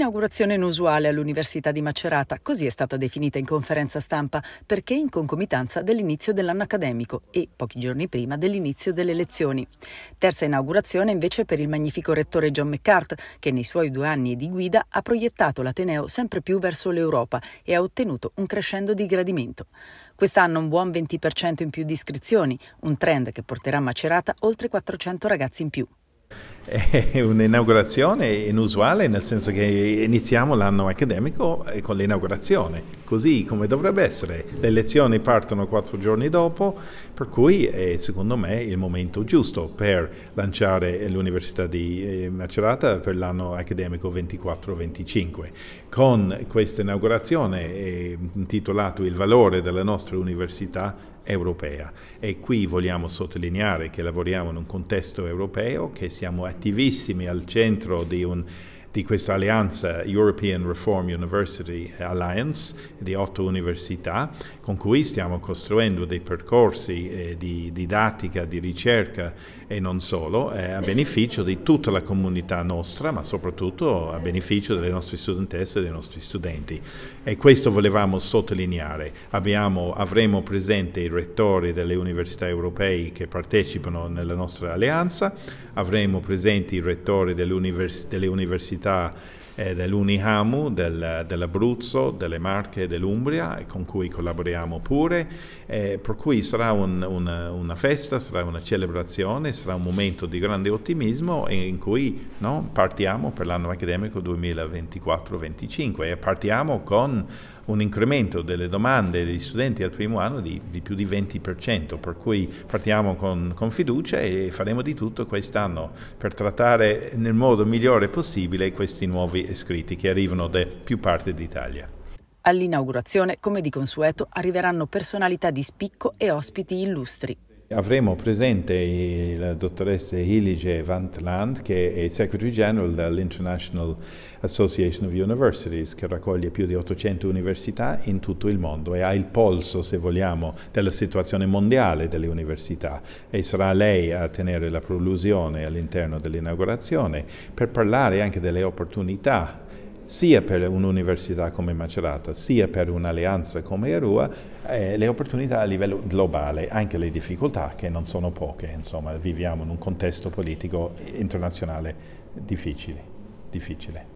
Inaugurazione inusuale all'Università di Macerata, così è stata definita in conferenza stampa, perché in concomitanza dell'inizio dell'anno accademico e pochi giorni prima dell'inizio delle lezioni. Terza inaugurazione invece per il magnifico rettore John McCart, che nei suoi due anni di guida ha proiettato l'Ateneo sempre più verso l'Europa e ha ottenuto un crescendo di gradimento. Quest'anno un buon 20% in più di iscrizioni, un trend che porterà Macerata oltre 400 ragazzi in più. È un'inaugurazione inusuale nel senso che iniziamo l'anno accademico con l'inaugurazione, così come dovrebbe essere. Le lezioni partono quattro giorni dopo, per cui è secondo me il momento giusto per lanciare l'Università di eh, Macerata per l'anno accademico 24-25. Con questa inaugurazione intitolato Il valore della nostra università europea e qui vogliamo sottolineare che lavoriamo in un contesto europeo, che siamo attivissimi al centro di un di questa alleanza European Reform University Alliance di otto università con cui stiamo costruendo dei percorsi eh, di didattica, di ricerca e non solo eh, a beneficio di tutta la comunità nostra ma soprattutto a beneficio delle nostre studentesse e dei nostri studenti e questo volevamo sottolineare. Abbiamo, avremo presente i rettori delle università europee che partecipano nella nostra alleanza, avremo presenti i rettori delle, univers delle università università eh, dell'Unihamu, del, dell'Abruzzo, delle Marche e dell'Umbria, con cui collaboriamo pure, eh, per cui sarà un, una, una, festa, sarà una celebrazione, sarà un momento di grande ottimismo in cui no, partiamo per l'anno accademico 2024-25 e partiamo con un incremento delle domande degli studenti al primo anno di, di più di 20%, per cui partiamo con, con fiducia e faremo di tutto quest'anno per trattare nel modo migliore possibile questi nuovi iscritti che arrivano da più parti d'Italia. All'inaugurazione, come di consueto, arriveranno personalità di spicco e ospiti illustri. Avremo presente la dottoressa Hilige Van Land, che è Secretary General dell'International Association of Universities, che raccoglie più di 800 università in tutto il mondo e ha il polso, se vogliamo, della situazione mondiale delle università. E sarà lei a tenere la prolusione all'interno dell'inaugurazione per parlare anche delle opportunità sia per un'università come Macerata, sia per un'alleanza come Erua, eh, le opportunità a livello globale, anche le difficoltà che non sono poche, insomma, viviamo in un contesto politico internazionale difficile. difficile.